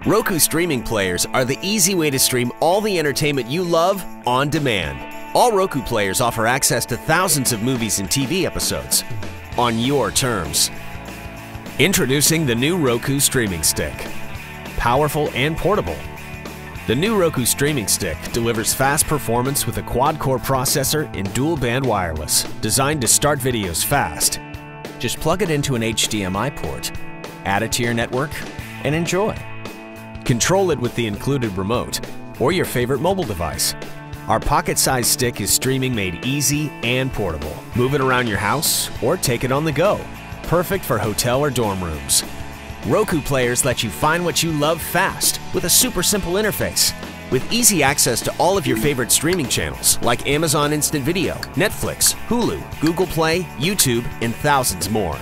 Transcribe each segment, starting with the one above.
Roku streaming players are the easy way to stream all the entertainment you love on demand. All Roku players offer access to thousands of movies and TV episodes on your terms. Introducing the new Roku Streaming Stick. Powerful and portable. The new Roku Streaming Stick delivers fast performance with a quad-core processor and dual-band wireless, designed to start videos fast. Just plug it into an HDMI port, add it to your network, and enjoy. Control it with the included remote or your favorite mobile device. Our pocket-sized stick is streaming made easy and portable. Move it around your house or take it on the go. Perfect for hotel or dorm rooms. Roku players let you find what you love fast with a super simple interface. With easy access to all of your favorite streaming channels like Amazon Instant Video, Netflix, Hulu, Google Play, YouTube, and thousands more.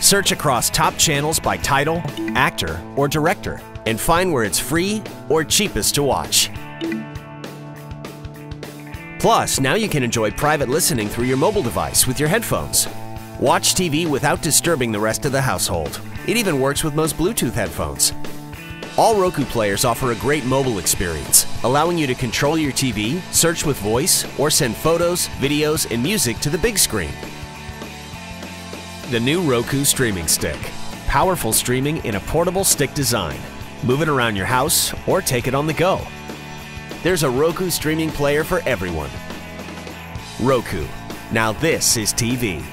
Search across top channels by title, actor, or director and find where it's free or cheapest to watch. Plus, now you can enjoy private listening through your mobile device with your headphones. Watch TV without disturbing the rest of the household. It even works with most Bluetooth headphones. All Roku players offer a great mobile experience, allowing you to control your TV, search with voice, or send photos, videos, and music to the big screen. The new Roku Streaming Stick. Powerful streaming in a portable stick design. Move it around your house or take it on the go. There's a Roku streaming player for everyone. Roku. Now this is TV.